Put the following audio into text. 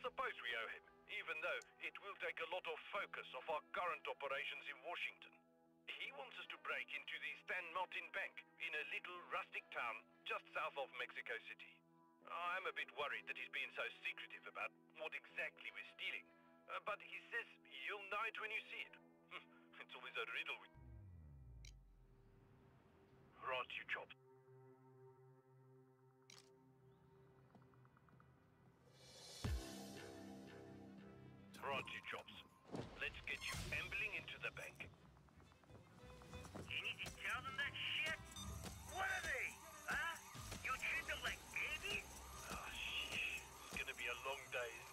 Suppose we owe him, even though it will take a lot of focus off our current operations in Washington. He wants us to break into the San Martin Bank in a little rustic town just south of Mexico City. I'm a bit worried that he's being so secretive about what exactly we're stealing. Uh, but he says you'll know it when you see it. it's always a riddle. Right, you chops. technology chops. Let's get you ambling into the bank. You need to tell them that shit? What are they? Huh? You treat them like babies? Oh, ah, shit. It's gonna be a long day,